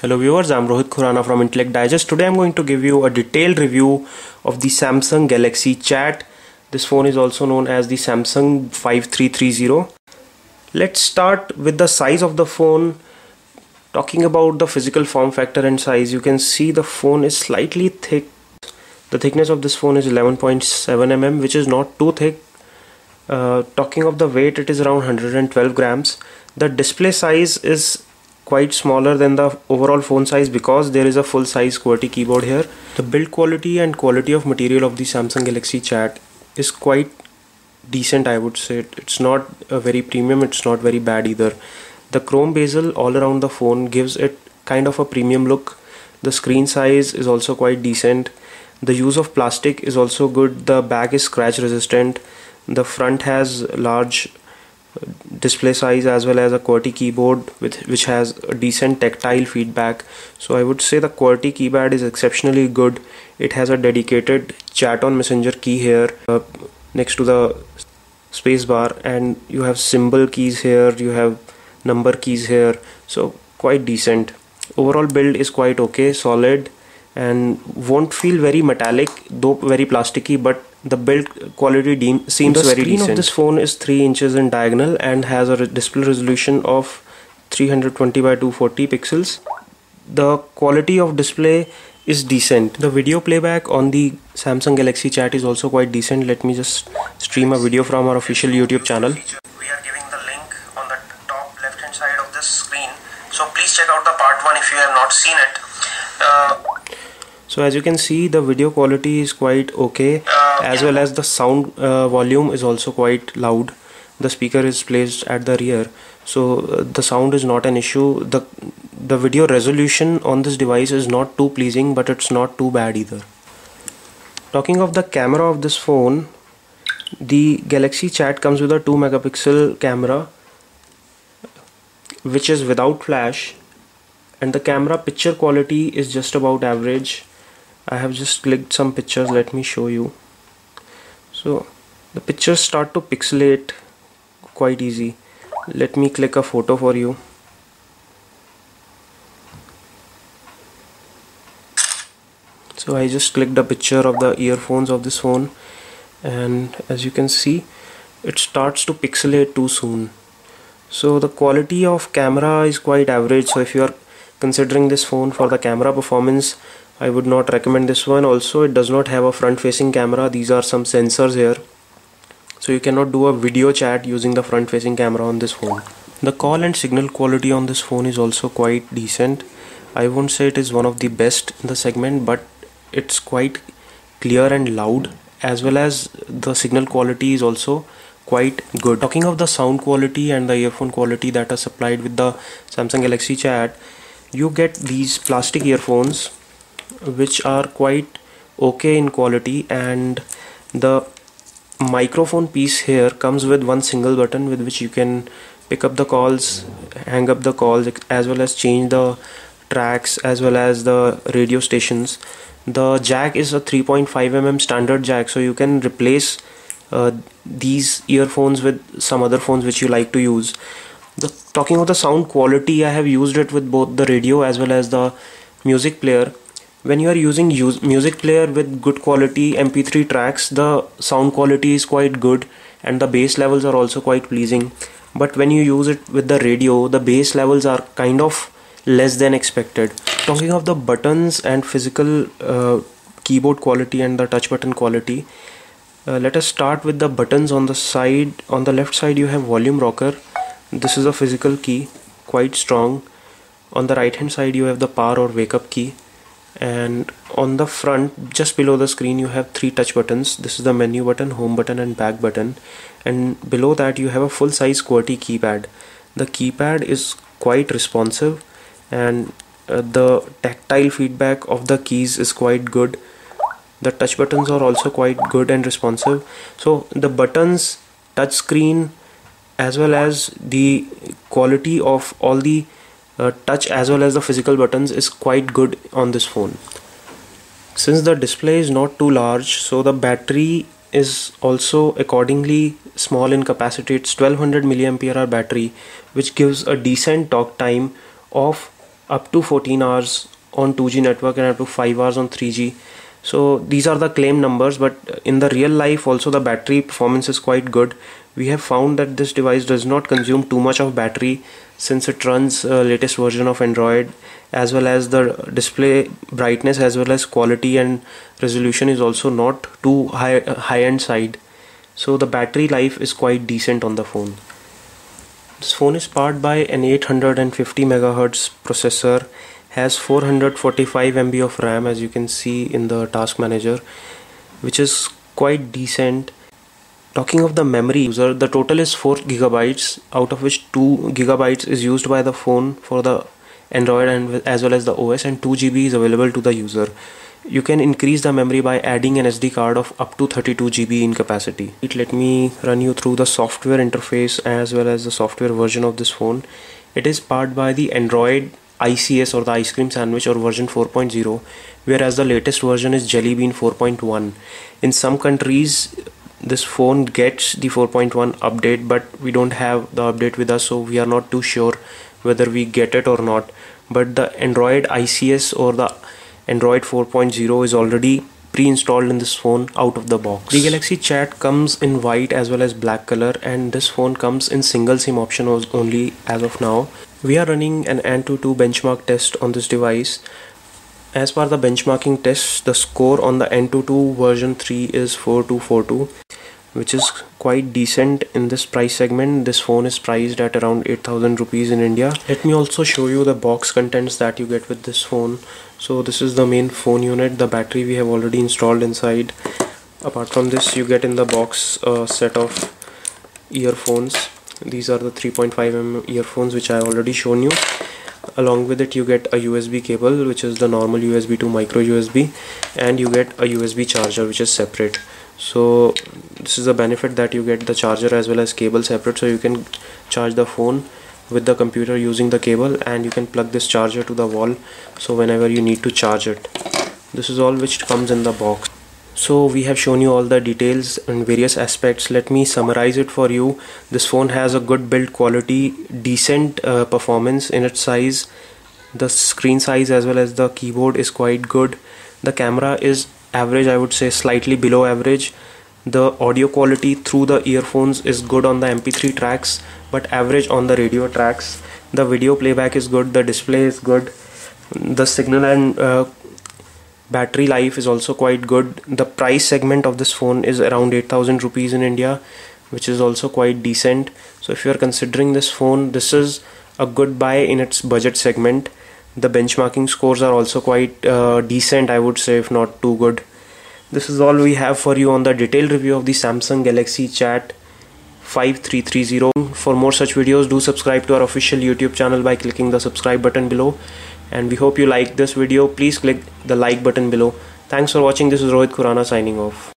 Hello viewers, I'm Rohit Khurana from Intellect Digest. Today I'm going to give you a detailed review of the Samsung Galaxy Chat. This phone is also known as the Samsung 5330. Let's start with the size of the phone. Talking about the physical form factor and size, you can see the phone is slightly thick. The thickness of this phone is 11.7 mm, which is not too thick. Uh, talking of the weight, it is around 112 grams. The display size is quite smaller than the overall phone size because there is a full size QWERTY keyboard here. The build quality and quality of material of the Samsung Galaxy Chat is quite decent I would say. It's not a very premium, it's not very bad either. The chrome bezel all around the phone gives it kind of a premium look. The screen size is also quite decent. The use of plastic is also good. The back is scratch resistant. The front has large display size as well as a QWERTY keyboard with which has a decent tactile feedback. So I would say the QWERTY keypad is exceptionally good. It has a dedicated ChatON messenger key here uh, next to the spacebar and you have symbol keys here you have number keys here. So quite decent. Overall build is quite okay solid and won't feel very metallic though very plasticky but the build quality seems the very decent. The screen of this phone is 3 inches in diagonal and has a display resolution of 320 by 240 pixels. The quality of display is decent. The video playback on the Samsung Galaxy Chat is also quite decent. Let me just stream a video from our official YouTube channel. We are giving the link on the top left hand side of this screen. So please check out the part 1 if you have not seen it. Uh, so as you can see the video quality is quite okay as well as the sound uh, volume is also quite loud. The speaker is placed at the rear. So uh, the sound is not an issue. The the video resolution on this device is not too pleasing but it's not too bad either. Talking of the camera of this phone the Galaxy Chat comes with a 2 megapixel camera which is without flash and the camera picture quality is just about average I have just clicked some pictures let me show you. So the pictures start to pixelate quite easy. Let me click a photo for you. So I just clicked a picture of the earphones of this phone and as you can see it starts to pixelate too soon. So the quality of camera is quite average. So if you are considering this phone for the camera performance I would not recommend this one. Also it does not have a front facing camera. These are some sensors here. So you cannot do a video chat using the front facing camera on this phone. The call and signal quality on this phone is also quite decent. I won't say it is one of the best in the segment but it's quite clear and loud as well as the signal quality is also quite good. Talking of the sound quality and the earphone quality that are supplied with the Samsung Galaxy Chat you get these plastic earphones which are quite okay in quality. And the microphone piece here comes with one single button with which you can pick up the calls hang up the calls as well as change the tracks as well as the radio stations. The jack is a 3.5 mm standard jack so you can replace uh, these earphones with some other phones which you like to use. The talking about the sound quality i have used it with both the radio as well as the music player when you are using use music player with good quality mp3 tracks the sound quality is quite good and the bass levels are also quite pleasing. But when you use it with the radio the bass levels are kind of less than expected. Talking of the buttons and physical uh, keyboard quality and the touch button quality uh, let us start with the buttons on the side on the left side you have volume rocker. This is a physical key quite strong. On the right hand side you have the power or wake up key and on the front just below the screen you have three touch buttons. This is the menu button home button and back button. And below that you have a full size QWERTY keypad. The keypad is quite responsive and uh, the tactile feedback of the keys is quite good. The touch buttons are also quite good and responsive. So the buttons touch screen as well as the quality of all the uh, touch as well as the physical buttons is quite good on this phone. Since the display is not too large so the battery is also accordingly small in capacity. It's 1200 milliampere hour battery which gives a decent talk time of up to 14 hours on 2G network and up to 5 hours on 3G so these are the claim numbers but in the real life also the battery performance is quite good. We have found that this device does not consume too much of battery since it runs uh, latest version of android as well as the display brightness as well as quality and resolution is also not too high high end side. So the battery life is quite decent on the phone. This phone is powered by an 850 megahertz processor has 445 MB of RAM as you can see in the task manager which is quite decent talking of the memory user the total is 4 gigabytes out of which 2 gigabytes is used by the phone for the Android and as well as the OS and 2 GB is available to the user you can increase the memory by adding an SD card of up to 32 GB in capacity. Let me run you through the software interface as well as the software version of this phone. It is powered by the Android ICS or the ice cream sandwich or version 4.0 whereas the latest version is Jelly Bean 4.1 in some countries this phone gets the 4.1 update but we don't have the update with us so we are not too sure whether we get it or not but the Android ICS or the Android 4.0 is already pre-installed in this phone out of the box. The Galaxy Chat comes in white as well as black color and this phone comes in single SIM option only as of now. We are running an Antutu benchmark test on this device. As per the benchmarking test, the score on the Antutu version 3 is 4242 which is quite decent in this price segment. This phone is priced at around 8000 rupees in India. Let me also show you the box contents that you get with this phone. So this is the main phone unit the battery we have already installed inside. Apart from this you get in the box a set of earphones. These are the 3.5 mm earphones which I already shown you along with it you get a USB cable which is the normal USB to micro USB and you get a USB charger which is separate. So this is the benefit that you get the charger as well as cable separate. So you can charge the phone with the computer using the cable and you can plug this charger to the wall so whenever you need to charge it. This is all which comes in the box so we have shown you all the details and various aspects. Let me summarize it for you. This phone has a good build quality decent uh, performance in its size. The screen size as well as the keyboard is quite good. The camera is average I would say slightly below average. The audio quality through the earphones is good on the mp3 tracks but average on the radio tracks. The video playback is good the display is good. The signal and uh, battery life is also quite good. The price segment of this phone is around 8000 rupees in india which is also quite decent. So if you are considering this phone this is a good buy in its budget segment. The benchmarking scores are also quite uh, decent i would say if not too good. This is all we have for you on the detailed review of the samsung galaxy chat 5330 for more such videos do subscribe to our official youtube channel by clicking the subscribe button below and we hope you like this video. Please click the like button below. Thanks for watching. This is rohit khurana signing off